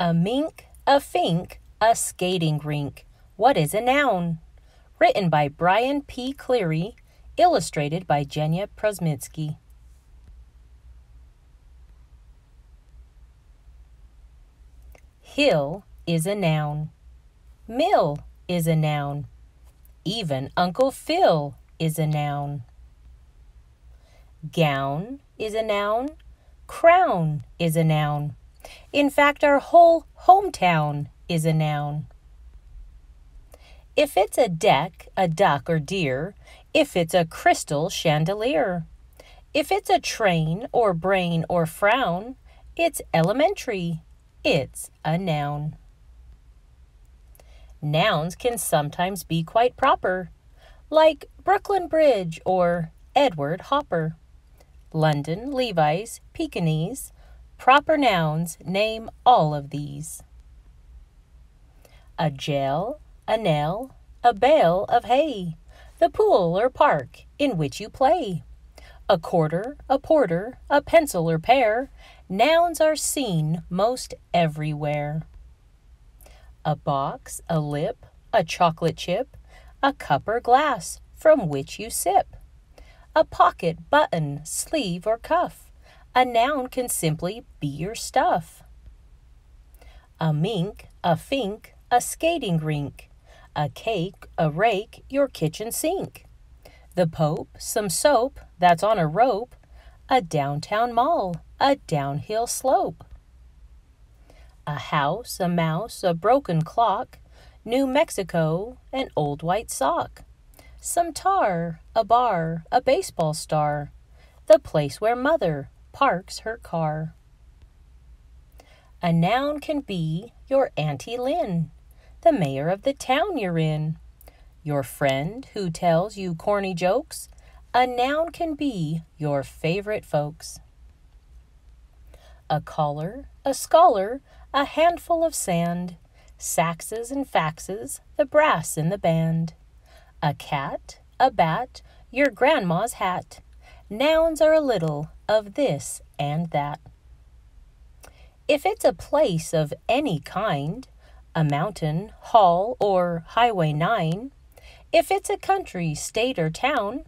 A mink, a fink, a skating rink. What is a noun? Written by Brian P. Cleary, illustrated by Jenya Prosmitsky. Hill is a noun. Mill is a noun. Even Uncle Phil is a noun. Gown is a noun. Crown is a noun. In fact, our whole hometown is a noun. If it's a deck, a duck, or deer, if it's a crystal chandelier, if it's a train, or brain, or frown, it's elementary. It's a noun. Nouns can sometimes be quite proper, like Brooklyn Bridge or Edward Hopper. London, Levi's, Pekingese. Proper nouns name all of these. A jail, a nail, a bale of hay, the pool or park in which you play. A quarter, a porter, a pencil or pear, nouns are seen most everywhere. A box, a lip, a chocolate chip, a cup or glass from which you sip a pocket, button, sleeve, or cuff. A noun can simply be your stuff. A mink, a fink, a skating rink. A cake, a rake, your kitchen sink. The Pope, some soap that's on a rope. A downtown mall, a downhill slope. A house, a mouse, a broken clock. New Mexico, an old white sock some tar, a bar, a baseball star, the place where mother parks her car. A noun can be your Auntie Lynn, the mayor of the town you're in. Your friend who tells you corny jokes, a noun can be your favorite folks. A caller, a scholar, a handful of sand, saxes and faxes, the brass in the band a cat, a bat, your grandma's hat. Nouns are a little of this and that. If it's a place of any kind, a mountain, hall, or Highway 9, if it's a country, state, or town,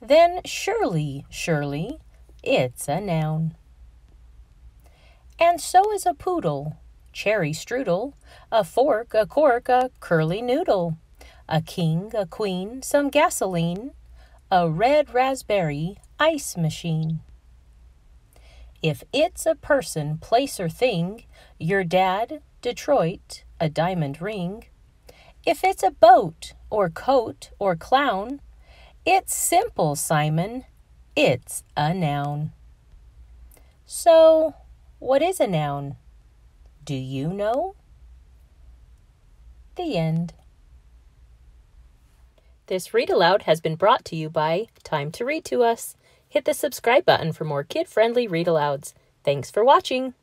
then surely, surely, it's a noun. And so is a poodle, cherry strudel, a fork, a cork, a curly noodle a king, a queen, some gasoline, a red raspberry ice machine. If it's a person, place, or thing, your dad, Detroit, a diamond ring. If it's a boat, or coat, or clown, it's simple, Simon. It's a noun. So, what is a noun? Do you know? The end. This read aloud has been brought to you by Time to Read to Us. Hit the subscribe button for more kid friendly read alouds. Thanks for watching.